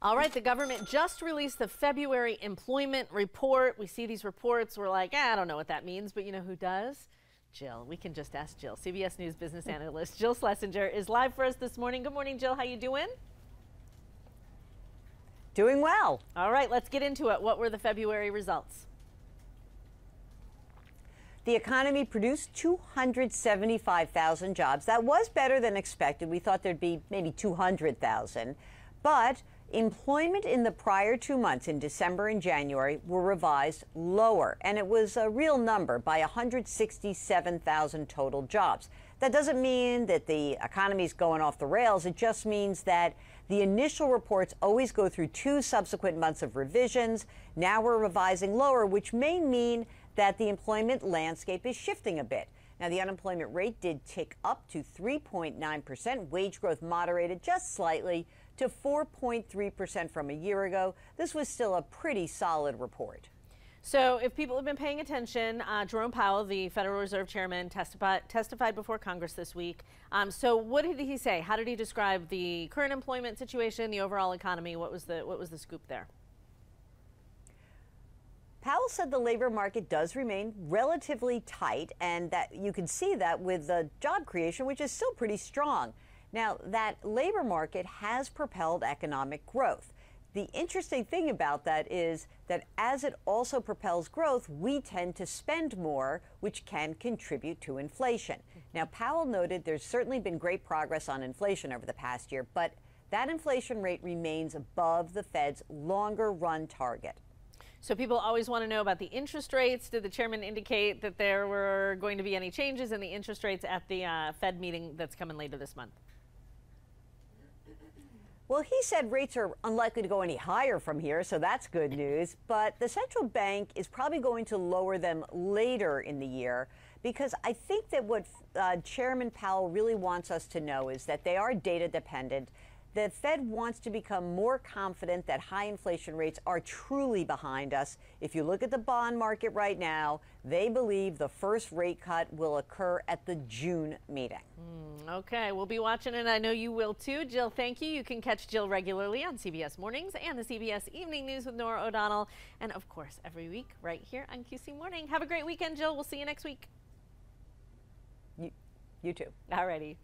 All right, the government just released the February employment report. We see these reports, we're like, eh, I don't know what that means, but you know who does? Jill. We can just ask Jill. CBS News business analyst Jill Schlesinger is live for us this morning. Good morning, Jill. How you doing? Doing well. All right, let's get into it. What were the February results? The economy produced 275,000 jobs. That was better than expected. We thought there'd be maybe 200,000. But employment in the prior two months, in December and January, were revised lower. And it was a real number by 167,000 total jobs. That doesn't mean that the economy is going off the rails. It just means that the initial reports always go through two subsequent months of revisions. Now we're revising lower, which may mean that the employment landscape is shifting a bit. Now, the unemployment rate did tick up to 3.9%. Wage growth moderated just slightly to 4.3% from a year ago. This was still a pretty solid report. So, if people have been paying attention, uh, Jerome Powell, the Federal Reserve Chairman, testified, testified before Congress this week. Um, so, what did he say? How did he describe the current employment situation, the overall economy? What was the what was the scoop there? Powell said the labor market does remain relatively tight, and that you can see that with the job creation, which is still pretty strong. Now, that labor market has propelled economic growth. The interesting thing about that is that as it also propels growth, we tend to spend more, which can contribute to inflation. Now, Powell noted there's certainly been great progress on inflation over the past year, but that inflation rate remains above the Fed's longer run target. So people always want to know about the interest rates. Did the chairman indicate that there were going to be any changes in the interest rates at the uh, Fed meeting that's coming later this month? Well, he said rates are unlikely to go any higher from here, so that's good news. But the central bank is probably going to lower them later in the year because I think that what uh, Chairman Powell really wants us to know is that they are data dependent the Fed wants to become more confident that high inflation rates are truly behind us. If you look at the bond market right now, they believe the first rate cut will occur at the June meeting. Mm, okay, we'll be watching it. I know you will too. Jill, thank you. You can catch Jill regularly on CBS Mornings and the CBS Evening News with Norah O'Donnell. And of course, every week right here on QC Morning. Have a great weekend, Jill. We'll see you next week. You, you too. Alrighty.